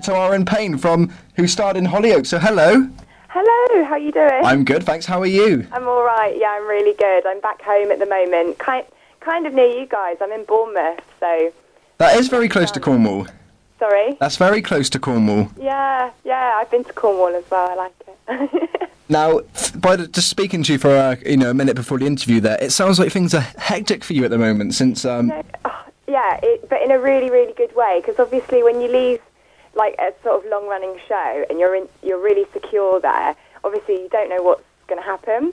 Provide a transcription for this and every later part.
Tamaryn Payne from who starred in Hollyoaks. So hello. Hello, how are you doing? I'm good, thanks. How are you? I'm all right. Yeah, I'm really good. I'm back home at the moment, kind kind of near you guys. I'm in Bournemouth, so That is very close to Cornwall. sorry. That's very close to Cornwall. Yeah, yeah. I've been to Cornwall as well. I like it. Now, by the, just speaking to you for uh, you know a minute before the interview, there, it sounds like things are hectic for you at the moment. Since um, Oh, yeah, it, but in a really, really good way. Because obviously, when you leave like a sort of long-running show and you're in, you're really secure there. Obviously, you don't know what's going to happen.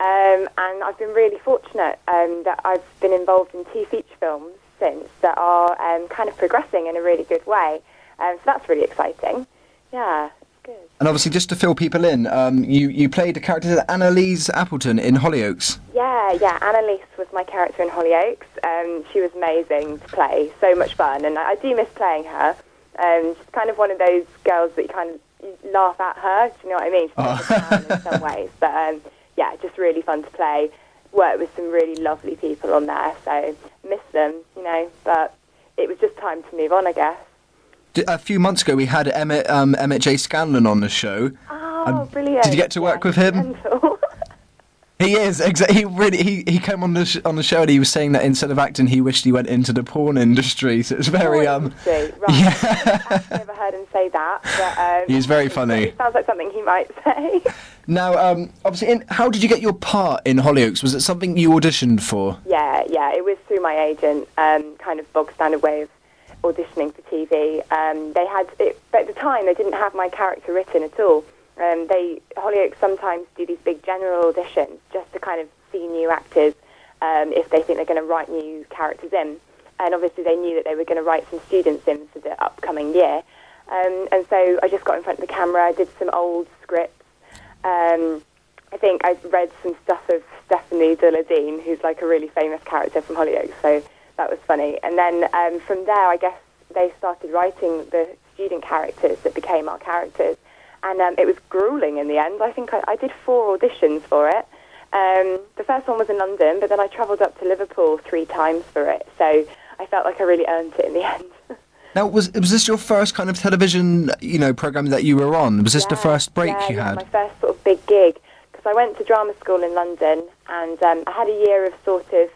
Um, and I've been really fortunate um, that I've been involved in two feature films since that are um, kind of progressing in a really good way. Um, so that's really exciting. Yeah, good. and obviously just to fill people in, um, you you played a character Annalise Appleton in Hollyoaks. Yeah, yeah. Annalise was my character in Hollyoaks. Um, she was amazing to play, so much fun, and I, I do miss playing her. Um, she's kind of one of those girls that you kind of you laugh at her. Do you know what I mean? She's Oh. of down in some ways, but um, yeah, just really fun to play. Worked with some really lovely people on there, so miss them, you know. But it was just time to move on, I guess. A few months ago, we had Emmett um, Emmett J Scanlan on the show. Oh, Um, brilliant! did you get to work Yeah, with him? He is exactly. He really he, he came on the sh- on the show and he was saying that instead of acting, he wished he went into the porn industry. So it's very Porn um. industry, right. Yeah. I've never heard him say that, but um, He's very funny. It sounds like something he might say. Now, um, obviously, in, how did you get your part in Hollyoaks? Was it something you auditioned for? Yeah, yeah, it was through my agent, um, kind of bog standard way of auditioning for TV. Um, they had, it, at the time, they didn't have my character written at all. Um, they Hollyoaks sometimes do these big general auditions just to kind of see new actors um, if they think they're going to write new characters in. And obviously, they knew that they were going to write some students in for the upcoming year. Um, and so I just got in front of the camera, did some old scripts. Um, I think I read some stuff of Stephanie Dulladine, who's like a really famous character from Hollyoaks, so that was funny. And then um, from there, I guess they started writing the student characters that became our characters, and um, it was grueling in the end. I think I, I did four auditions for it. Um, the first one was in London, but then I travelled up to Liverpool three times for it, so I felt like I really earned it in the end. Now, was was this your first kind of television, you know, program that you were on? Was this the first break yeah, you yeah, had? My first sort of big gig because I went to drama school in London and um, I had a year of sort of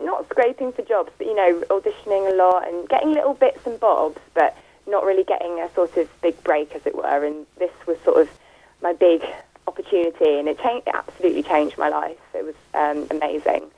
not scraping for jobs, but you know, auditioning a lot and getting little bits and bobs, but not really getting a sort of big break, as it were. And this was sort of my big opportunity, and it changed. It absolutely changed my life. It was um, amazing.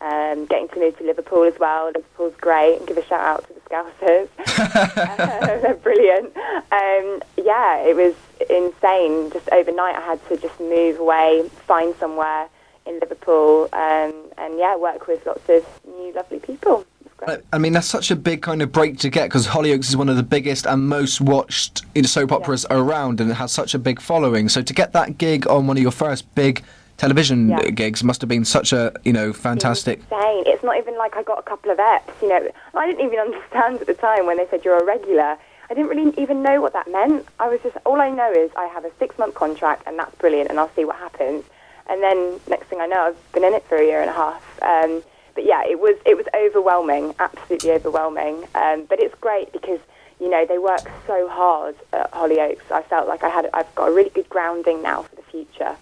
Um, getting to move to Liverpool as well. Liverpool's great, and give a shout out to the Scousers. Uh, they're brilliant. Um, yeah, it was insane. Just overnight, I had to just move away, find somewhere in Liverpool, um, and yeah, work with lots of new, lovely people. It was great. I- mean, that's such a big kind of break to get because Hollyoaks is one of the biggest and most watched soap operas around, and it has such a big following. So to get that gig on one of your first big television Yeah. gigs must have been such a you know fantastic. insane. It's not even like I got a couple of eps. You know, I didn't even understand at the time when they said you're a regular. I didn't really even know what that meant. I was just all I know is I have a six month contract and that's brilliant, and I'll see what happens. And then next thing I know, I've been in it for a year and a half. Um, but yeah, it was it was overwhelming, absolutely overwhelming. Um, but it's great because you know they work so hard at Hollyoaks. I felt like I had I've got a really good grounding now for the future.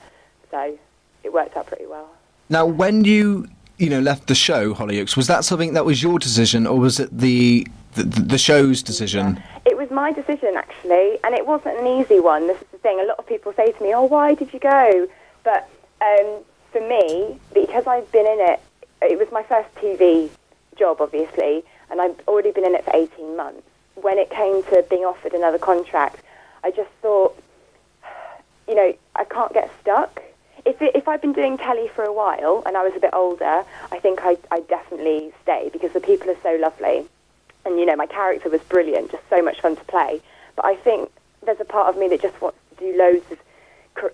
So it worked out pretty well. Now, when you you know left the show Hollyoaks, was that something that was your decision, or was it the the, the show's decision? It was my decision actually, and it wasn't an easy one. This is the thing. A lot of people say to me, "Oh, why did you go?" But um, for me, because I've been in it, it was my first TV job, obviously, and I'd already been in it for 18 months. When it came to being offered another contract, I just thought, you know, I can't get stuck. If, it, if I'd been doing telly for a while and I was a bit older, I think I'd, I'd definitely stay because the people are so lovely. And, you know, my character was brilliant, just so much fun to play. But I think there's a part of me that just wants to do loads of,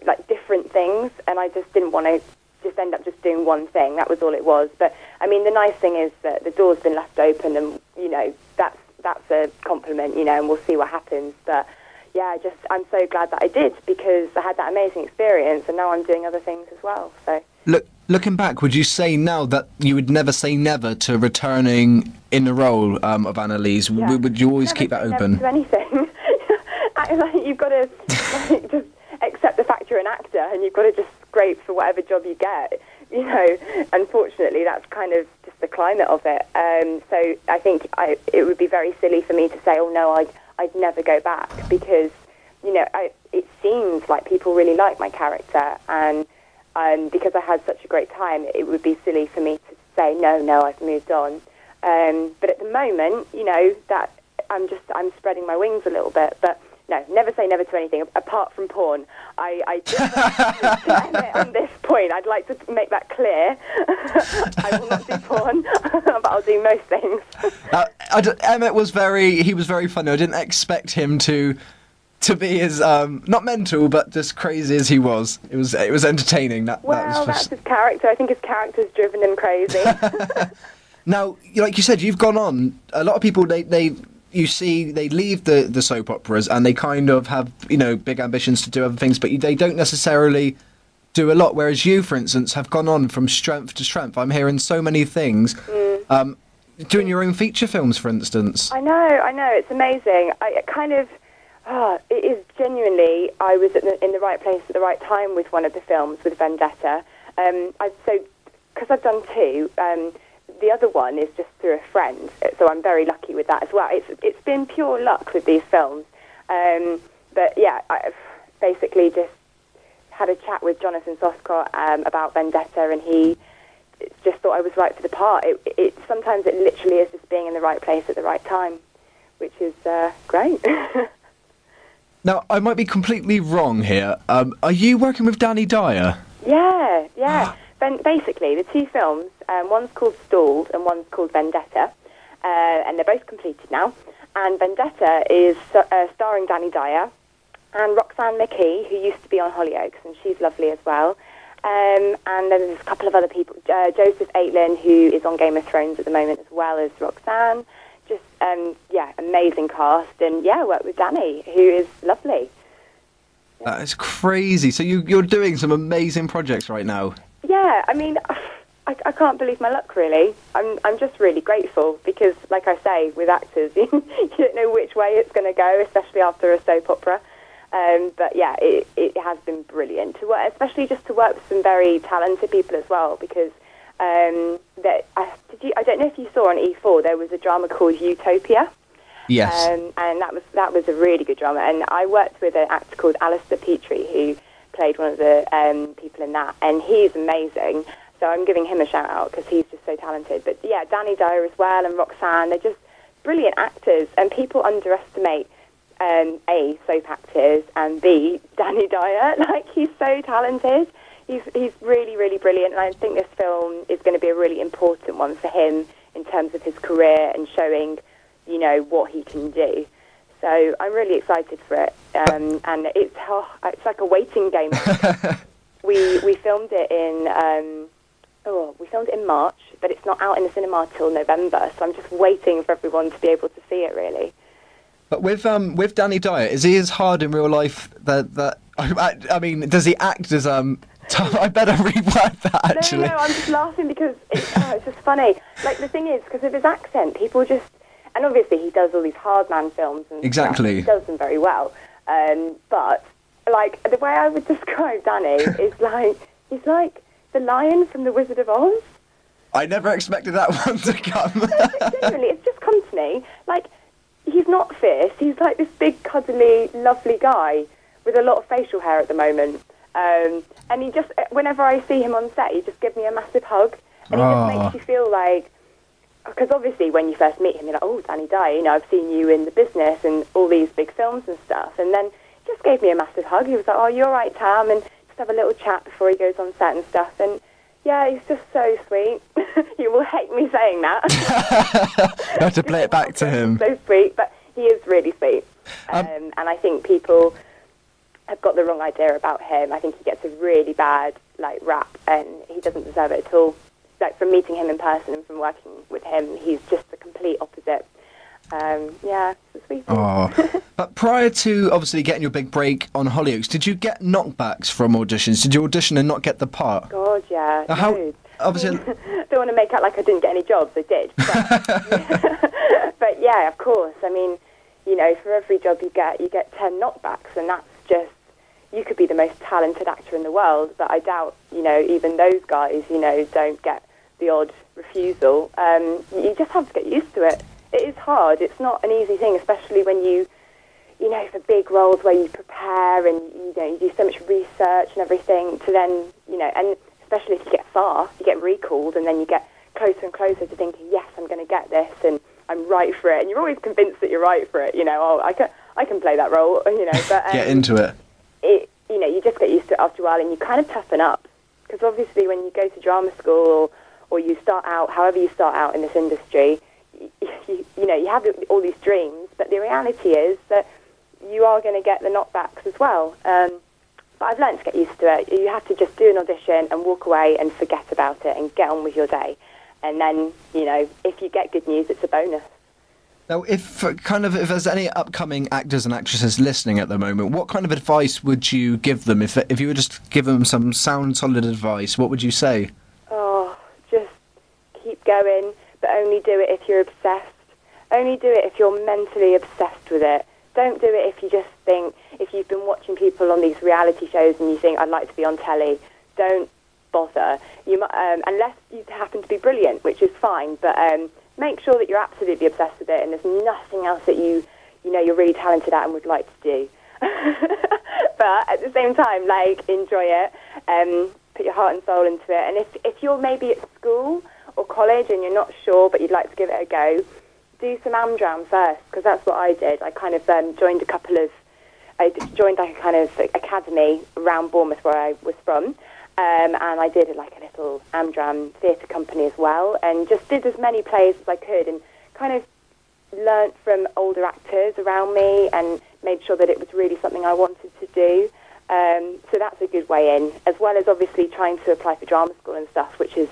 like, different things. And I just didn't want to just end up just doing one thing. That was all it was. But, I mean, the nice thing is that the door's been left open and, you know, that's, that's a compliment, you know, and we'll see what happens. But, yeah, just I'm so glad that I did because I had that amazing experience, and now I'm doing other things as well. So Look, Looking back, would you say now that you would never say never to returning in the role um, of Annalise? Yeah. Would, would you always Never keep that say never open? anything. I- like, you've got to like, just accept the fact you're an actor, and you've got to just scrape for whatever job you get. You know, unfortunately, that's kind of just the climate of it. Um, so I think I, it would be very silly for me to say, "Oh no, I'd I'd never go back," because you know, I, it seems like people really like my character, and um, because I had such a great time, it would be silly for me to say, "No, no, I've moved on." Um, but at the moment, you know, that I'm just I'm spreading my wings a little bit, but. No, never say never to anything apart from porn. I, I just on this point, I'd like to make that clear. I will not do porn, but I'll do most things. Uh, I d- Emmett was very he was very funny. I didn't expect him to to be as um, not mental but just crazy as he was. It was it was entertaining. That, that Well, was that's his character. I think his character's driven him crazy. Now, like you said, you've gone on. A lot of people they they you see they leave the the soap operas and they kind of have you know big ambitions to do other things, but they don't necessarily do a lot. Whereas you, for instance, have gone on from strength to strength. I'm hearing so many things. Um, doing your own feature films, for instance. I know, I know. It's amazing. I it kind of, oh, it is genuinely. I was at the, in the right place at the right time with one of the films with Vendetta. Um, I, so, because I've done two, um, the other one is just through a friend. So I'm very lucky with that as well. It's it's been pure luck with these films. Um, but yeah, I've basically just had a chat with Jonathan Sothcott um, about Vendetta, and he just thought I was right for the part. It, it sometimes it literally is just being in the right place at the right time, which is uh, great. Now, I might be completely wrong here. Um, are you working with Danny Dyer? yeah, yeah. Ben, basically, the two films, um, one's called Stalled and one's called Vendetta, uh, and they're both completed now. And Vendetta is uh, starring Danny Dyer and Roxanne McKee, who used to be on Hollyoaks, and she's lovely as well. Um, and then there's a couple of other people. Uh, Josef Altin, who is on Game of Thrones at the moment, as well as Roxanne. Just, um, yeah, amazing cast. And yeah, work with Danny, who is lovely. That is crazy. So you, you're doing some amazing projects right now. Yeah, I mean, I, I can't believe my luck, really. I'm, I'm just really grateful because, like I say, with actors, you don't know which way it's going to go, especially after a soap opera. Um, but yeah, it, it has been brilliant to work, especially just to work with some very talented people as well. Because um, that I, did you, I don't know if you saw on E4 there was a drama called Utopia. Yes. Um, and that was that was a really good drama. And I worked with an actor called Alistair Petrie who played one of the um, people in that, and he's amazing. So I'm giving him a shout out because he's just so talented. But yeah, Danny Dyer as well, and Roxanne, they're just brilliant actors, and people underestimate um, a soap actors and b Danny Dyer. Like he's so talented. He's he's really really brilliant, and I think this film is going to be a really important one for him in terms of his career and showing, you know, what he can do. So I'm really excited for it, um, and it's oh, it's like a waiting game. we we filmed it in um, oh we filmed it in March, but it's not out in the cinema till November. So I'm just waiting for everyone to be able to see it. Really. But with um with Danny Dyer, is he as hard in real life that that I, I mean, does he act as um? I better reword that actually. No, no, no, I'm just laughing because it's, oh, it's just funny. Like the thing is, because of his accent, people just and obviously he does all these hard man films and stuff. Exactly. he does them very well. Um, but like the way I would describe Danny is like he's like the lion from the Wizard of Oz. I never expected that one to come. Genuinely, it's just come to me. Like he's not fierce. He's like this big, cuddly, lovely guy with a lot of facial hair at the moment. Um, and he just, whenever I see him on set, he just gives me a massive hug, and he Oh. just makes you feel like, because obviously when you first meet him, you're like, oh, Danny Dyer, you know, I've seen you in the business and all these big films and stuff. And then he just gave me a massive hug. He was like, oh, you're right, Tam, and just have a little chat before he goes on set and stuff. And yeah, he's just so sweet. you will hate me saying that. I have to play it back to him. So sweet, but he is really sweet. Um, Um, and I think people have got the wrong idea about him. I think he gets a really bad like rap, and he doesn't deserve it at all. Like from meeting him in person and from working with him, he's just the complete opposite. Um, yeah, it's a sweet. Oh. but prior to obviously getting your big break on Hollyoaks, did you get knockbacks from auditions? Did you audition and not get the part? God, yeah. Now, how- obviously- don't want to make out like I didn't get any jobs. I did. But, but yeah, of course. I mean, you know, for every job you get, you get 10 knockbacks, and that's just, you could be the most talented actor in the world, but I doubt, you know, even those guys, you know, don't get the odd refusal. Um, you just have to get used to it. It is hard. It's not an easy thing, especially when you, you know, for big roles where you prepare and, you know, you do so much research and everything to then, you know, and especially if you get far, you get recalled and then you get closer and closer to thinking, yes, I'm going to get this and I'm right for it. And you're always convinced that you're right for it. You know, oh, I can, I can play that role, you know, but um, Get into it. it, you know, you just get used to it after a while and you kind of toughen up. Because obviously when you go to drama school or, you start out, however you start out in this industry, you, you, know, you have all these dreams, but the reality is that you are going to get the knockbacks as well. Um, but I've learned to get used to it. You have to just do an audition and walk away and forget about it and get on with your day. And then, you know, if you get good news, it's a bonus. Now, if kind of if there's any upcoming actors and actresses listening at the moment, what kind of advice would you give them? If if you were just give them some sound, solid advice, what would you say? Keep going, but only do it if you're obsessed. Only do it if you're mentally obsessed with it. Don't do it if you just think, if you've been watching people on these reality shows and you think, I'd like to be on telly. Don't bother. You, um, unless you happen to be brilliant, which is fine, but um, make sure that you're absolutely obsessed with it and there's nothing else that you, you know, you're really talented at and would like to do. but at the same time, like, enjoy it. Um, put your heart and soul into it. And if, if you're maybe at school or college and you're not sure but you'd like to give it a go, do some Amdram first because that's what I did. I kind of um, joined a couple of, I joined like a kind of academy around Bournemouth where I was from, um, and I did like a little Amdram theatre company as well, and just did as many plays as I could, and kind of learnt from older actors around me, and made sure that it was really something I wanted to do. Um, so that's a good way in, as well as obviously trying to apply for drama school and stuff, which is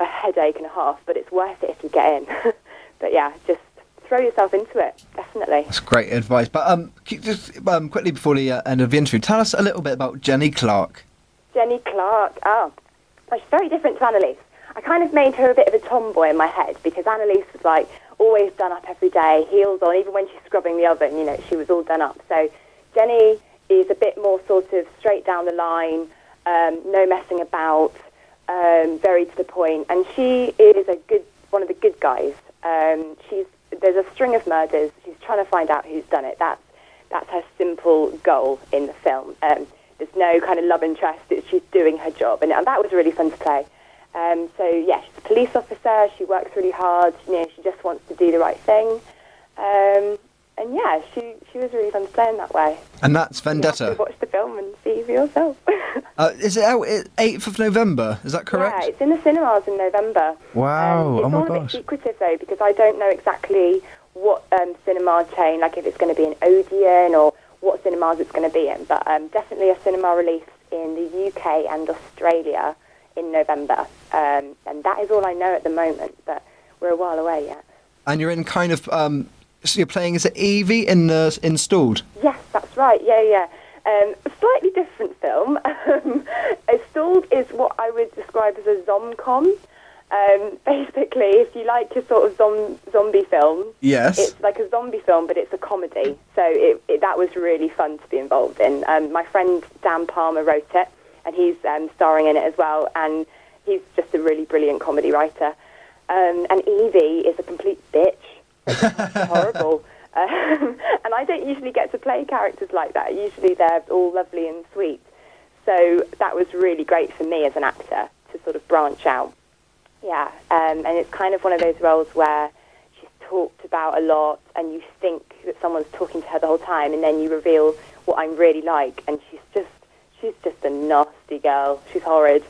a headache and a half, but it's worth it if you get in. but yeah, just throw yourself into it, definitely. That's great advice. But um, just um, quickly before the uh, end of the interview, tell us a little bit about Jenny Clark. Jenny Clark, oh, well, she's very different to Annalise. I kind of made her a bit of a tomboy in my head because Annalise was like always done up every day, heels on, even when she's scrubbing the oven, you know, she was all done up. So Jenny is a bit more sort of straight down the line, um, no messing about, um, very to the point, and she is a good one of the good guys. Um, she's there's a string of murders. She's trying to find out who's done it. That's that's her simple goal in the film. Um, there's no kind of love interest. It's, she's doing her job, and, and that was really fun to play. Um, so yeah, she's a police officer. She works really hard. You know, she just wants to do the right thing. Um, and yeah, she she was really fun to that way. And that's You have to Vendetta. watch the film and see for yourself. Uh, is it out 8th of November? Is that correct? Yeah, it's in the cinemas in November. Wow, Um, it's oh my all a gosh. bit secretive though because I don't know exactly what um, cinema chain, like if it's going to be in Odeon or what cinemas it's going to be in. But um, definitely a cinema release in the UK and Australia in November. Um, and that is all I know at the moment. But we're a while away yet. And you're in kind of um, so you're playing as an Evie in the in Stalled. Yes, that's right. Yeah, yeah. Um, slightly different film. Um, Stalled is what I would describe as a zomcom. Um, basically, if you like your sort of zom- zombie film, Yes. it's like a zombie film, but it's a comedy. So it, it, that was really fun to be involved in. Um, my friend Dan Palmer wrote it, and he's um, starring in it as well. And he's just a really brilliant comedy writer. Um, and Evie is a complete bitch. Horrible. Um, and I don't usually get to play characters like that. Usually they're all lovely and sweet. So that was really great for me as an actor to sort of branch out. Yeah, um, and it's kind of one of those roles where she's talked about a lot, and you think that someone's talking to her the whole time, and then you reveal what I'm really like, and she's just she's just a nasty girl. She's horrid.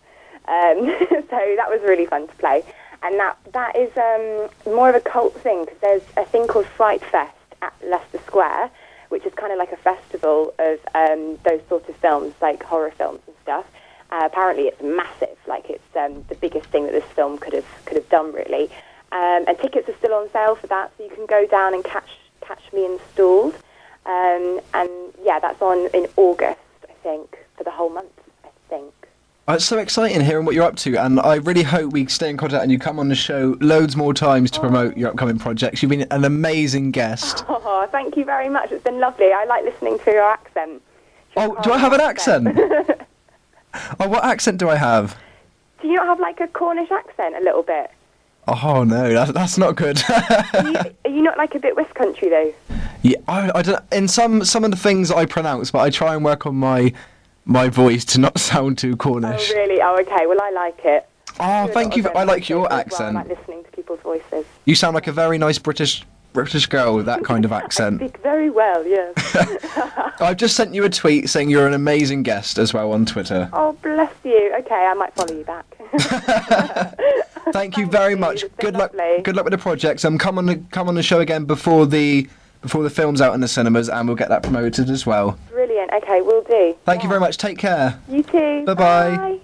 Um, so that was really fun to play, and that that is um, more of a cult thing because there's a thing called Fright Fest at Leicester Square, which is kind of like a festival of um, those sorts of films, like horror films and stuff. Uh, apparently, it's massive. Like it's um, the biggest thing that this film could have could have done, really. Um, and tickets are still on sale for that, so you can go down and catch catch me in Stalled. Um, and yeah, that's on in August, I think, for the whole month. I think. Oh, It's so exciting hearing what you're up to, and I really hope we stay in contact and you come on the show loads more times to oh. promote your upcoming projects. You've been an amazing guest. Oh, thank you very much. It's been lovely. I like listening to your accent. Oh, do I have an accent? oh, what accent do I have? Do you not have like a Cornish accent a little bit? Oh no, that's, that's not good. Are you, are you not like a bit West Country though? yeah, I, I don't. In some some of the things I pronounce, but I try and work on my my voice to not sound too Cornish. Oh, really? Oh, okay. Well, I like it. Oh, thank you. of I like your as well. accent. I like listening to people's voices. You sound like a very nice British British girl with that kind of accent. I accent. speak very well, yes. I've just sent you a tweet saying you're an amazing guest as well on Twitter. oh, bless you. Okay, I might follow you back. Thank you Thank very you, much. it's Good luck. lovely. Good luck with the projects. Um, come on the come on the show again before the before the film's out in the cinemas, and we'll get that promoted as well. Brilliant. Okay, we'll do. Thank you very much. Take care. You too. Bye-bye. Bye.